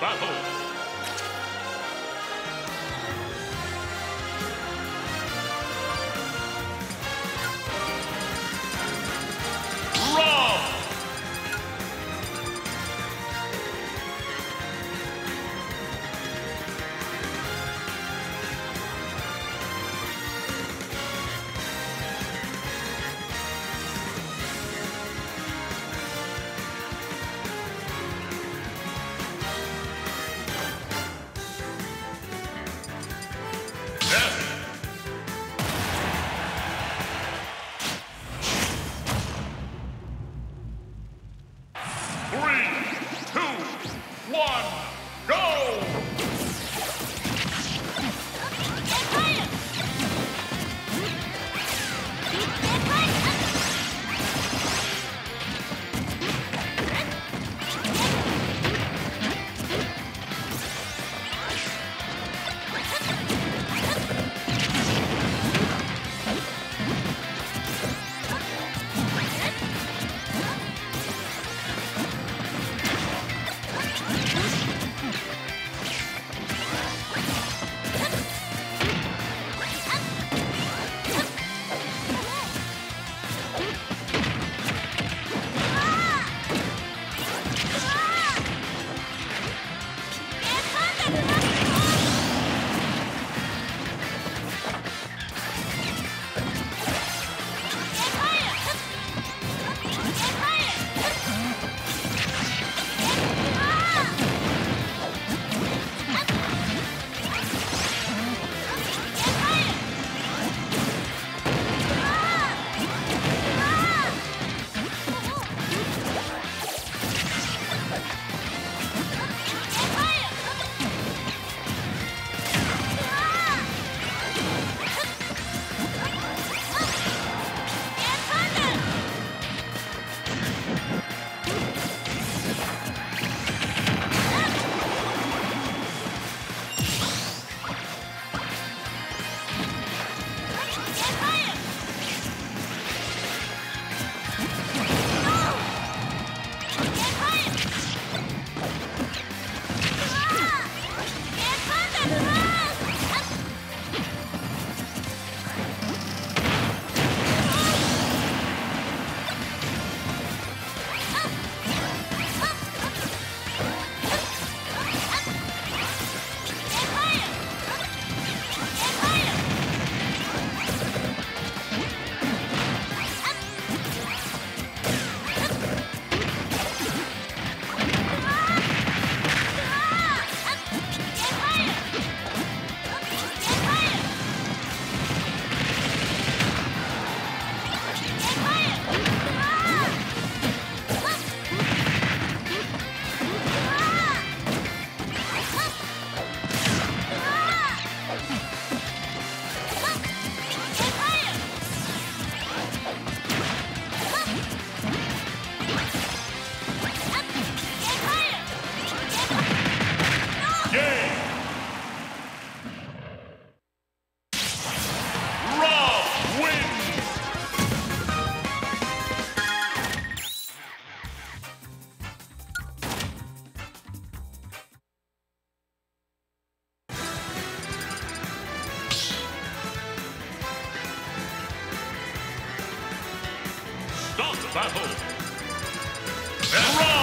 battle. Battle! Rob